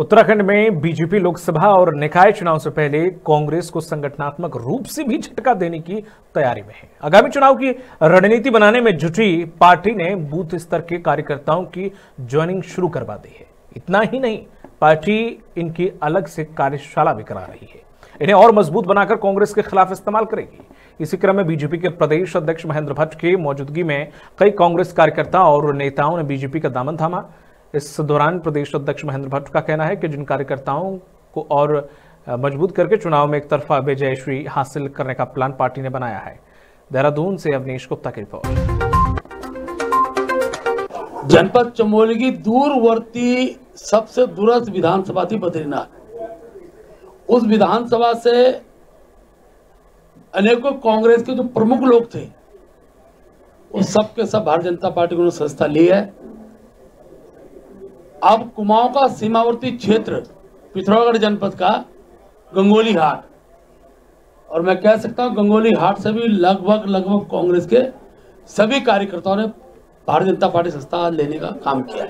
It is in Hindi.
उत्तराखंड में बीजेपी लोकसभा और निकाय चुनाव से पहले कांग्रेस को संगठनात्मक रूप से भी झटका देने की तैयारी में है। आगामी चुनाव की रणनीति बनाने में जुटी पार्टी ने बूथ स्तर के कार्यकर्ताओं की ज्वाइनिंग शुरू करवा दी है। इतना ही नहीं, पार्टी इनकी अलग से कार्यशाला भी करा रही है। इन्हें और मज़बूत बनाकर कांग्रेस के खिलाफ इस्तेमाल करेगी। इसी क्रम में बीजेपी के प्रदेश अध्यक्ष महेंद्र भट्ट की मौजूदगी में कई कांग्रेस कार्यकर्ता और नेताओं ने बीजेपी का दामन थामा। इस दौरान प्रदेश अध्यक्ष महेंद्र भट्ट का कहना है कि जिन कार्यकर्ताओं को और मज़बूत करके चुनाव में एक तरफा विजयश्री हासिल करने का प्लान पार्टी ने बनाया है। देहरादून से अवनीश गुप्ता की रिपोर्ट। जनपद चमोली की दूरवर्ती सबसे दूरस्थ विधानसभा थी बद्रीनाथ। उस विधानसभा से अनेकों कांग्रेस के जो प्रमुख लोग थे उस सब के सब भारतीय जनता पार्टी को संस्था ली है। अब कुमाऊं का सीमावर्ती क्षेत्र, पिथौरागढ़ जनपद का गंगोली हाट। और मैं कह सकता हूँ, गंगोली हाट से भी लगभग लगभग कांग्रेस के सभी कार्यकर्ताओं ने भारतीय जनता पार्टी संस्था लेने का काम किया